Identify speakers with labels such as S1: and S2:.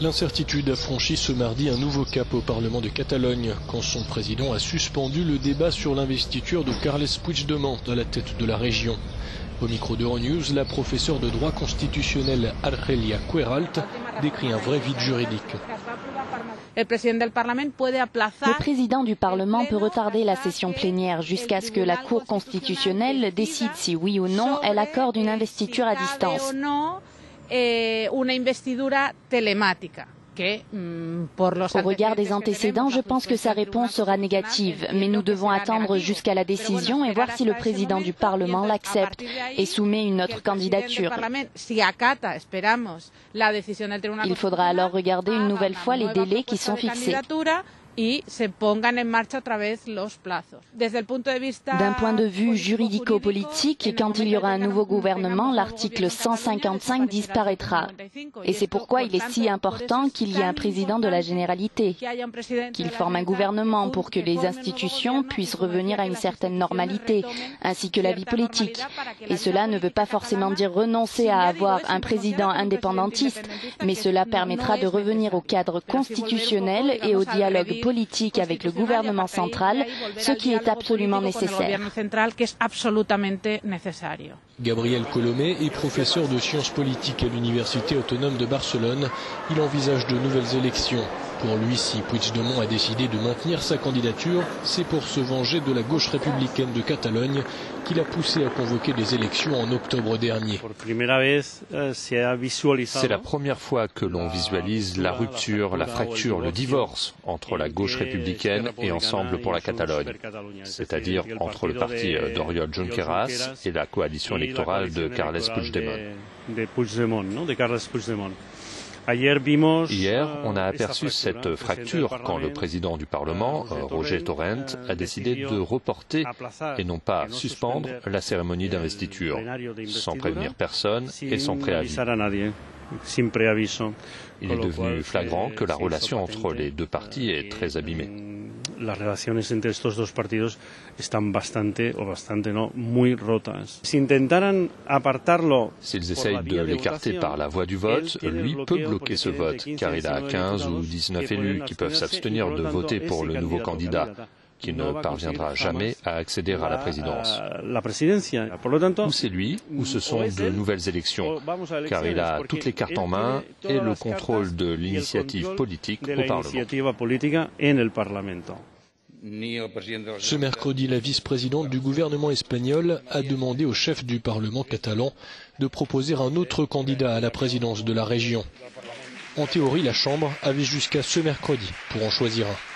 S1: L'incertitude a franchi ce mardi un nouveau cap au Parlement de Catalogne quand son président a suspendu le débat sur l'investiture de Carles Puigdemont à la tête de la région. Au micro d'Euronews, la professeure de droit constitutionnel Argelia Queralt décrit un vrai vide juridique.
S2: Le président du Parlement peut retarder la session plénière jusqu'à ce que la Cour constitutionnelle décide si oui ou non elle accorde une investiture à distance. Mm, Au regard des antécédents, je pense que sa réponse sera négative, mais nous devons attendre jusqu'à la décision et voir si le président du Parlement l'accepte et soumet une autre candidature. Il faudra alors regarder une nouvelle fois les délais qui sont fixés. D'un point de vue juridico-politique, quand il y aura un nouveau gouvernement, l'article 155 disparaîtra. Et c'est pourquoi il est si important qu'il y ait un président de la généralité, qu'il forme un gouvernement pour que les institutions puissent revenir à une certaine normalité, ainsi que la vie politique. Et cela ne veut pas forcément dire renoncer à avoir un président indépendantiste, mais cela permettra de revenir au cadre constitutionnel et au dialogue politique politique avec le gouvernement central, ce qui est absolument nécessaire.
S1: Gabriel Colomé est professeur de sciences politiques à l'Université autonome de Barcelone. Il envisage de nouvelles élections. Pour lui, si Puigdemont a décidé de maintenir sa candidature, c'est pour se venger de la gauche républicaine de Catalogne qu'il a poussé à convoquer des élections en octobre dernier.
S3: Eh, c'est la première fois que l'on visualise la rupture, la fracture, le divorce entre la gauche républicaine et Ensemble pour la Catalogne, c'est-à-dire entre le parti d'Oriol Junqueras et la coalition électorale de Carles Puigdemont. Hier, on a aperçu cette fracture quand le président du Parlement, euh, Roger Torrent, a décidé de reporter et non pas suspendre la cérémonie d'investiture, sans prévenir personne et sans préavis. Il est devenu flagrant que la relation entre les deux partis est très abîmée las relaciones entre estos dos partidos están bastante o bastante no muy rotas. Si intentaran apartarlo S'ils essayent de l'écarter par la voie du vote, lui peut bloquer ce vote, car il a 15 ou 19 élus qui peuvent s'abstenir de voter pour le nouveau candidat qui ne parviendra jamais à accéder à la présidence. Ou c'est lui, ou ce sont de nouvelles élections, car il a toutes les cartes en main et le contrôle de l'initiative politique au Parlement.
S1: Ce mercredi, la vice-présidente du gouvernement espagnol a demandé au chef du Parlement catalan de proposer un autre candidat à la présidence de la région. En théorie, la Chambre avait jusqu'à ce mercredi pour en choisir un.